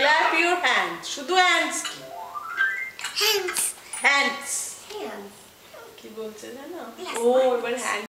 Clap your hands. শুধু hands কি? Hands. Hands. Hands. Keep going জানো? ও hands